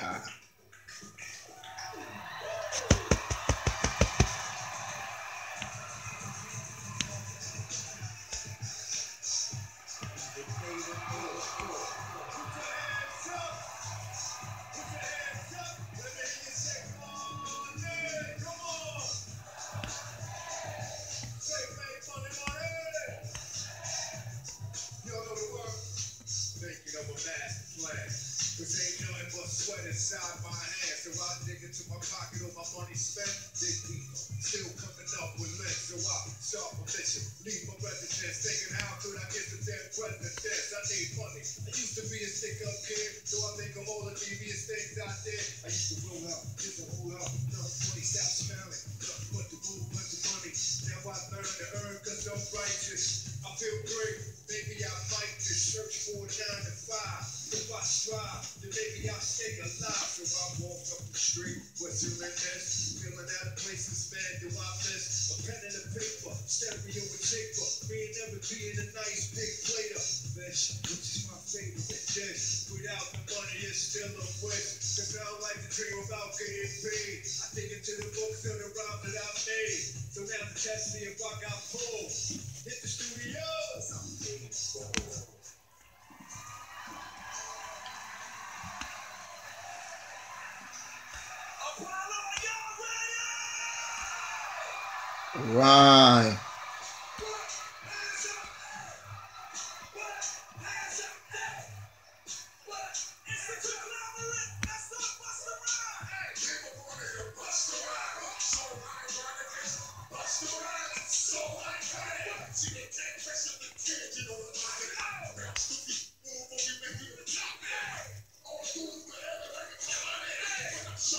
Thinking sweat inside my hands. So I dig into my pocket, all my money spent. Dig deeper, still coming up with lint. So I start a mission, leave my residence. Thinking how could I get the damn presidents? I need money. I used to be a stick up kid, so I think of all the devious things I did. I used to roll up, just to hold out. Nothing money, stop smiling. Nothing but the move, bunch of money. Now I learn to earn cause I'm righteous. I feel great. Maybe I might just search for a nine to five. If I strive, then maybe I'll stay alive. If I walk up the street, whistling this, feeling out of places, man, do I miss a pen and a paper, stereo and taper, me and never being a nice big player. Fish, which is my favorite dish. Without the money, it's still a wish. Cause I don't like to dream about getting paid. I dig into the books of the rhyme that I made. So now the test see if I got pulled. Hit the studio. Right.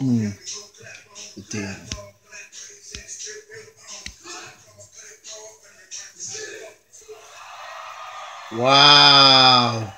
Mm. Damn. Wow.